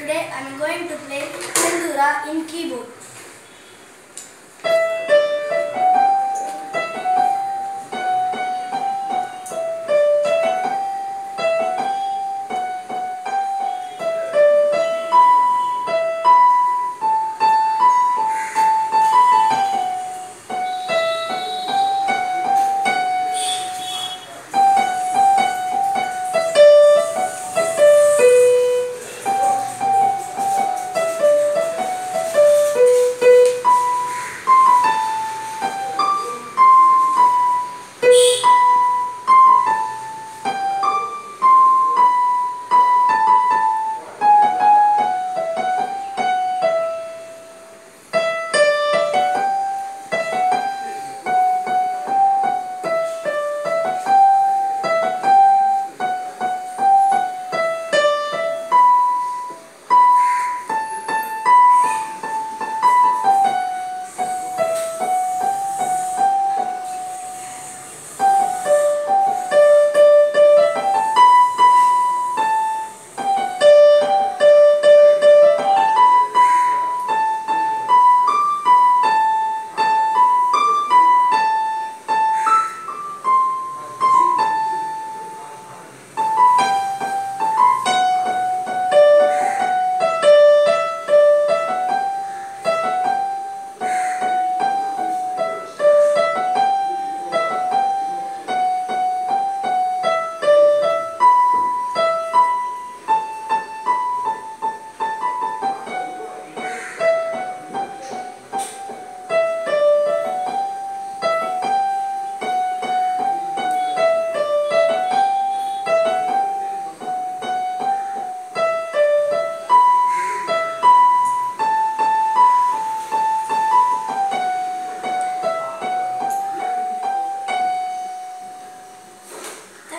Today I am going to play Sindura in keyboard.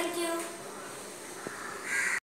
Thank you.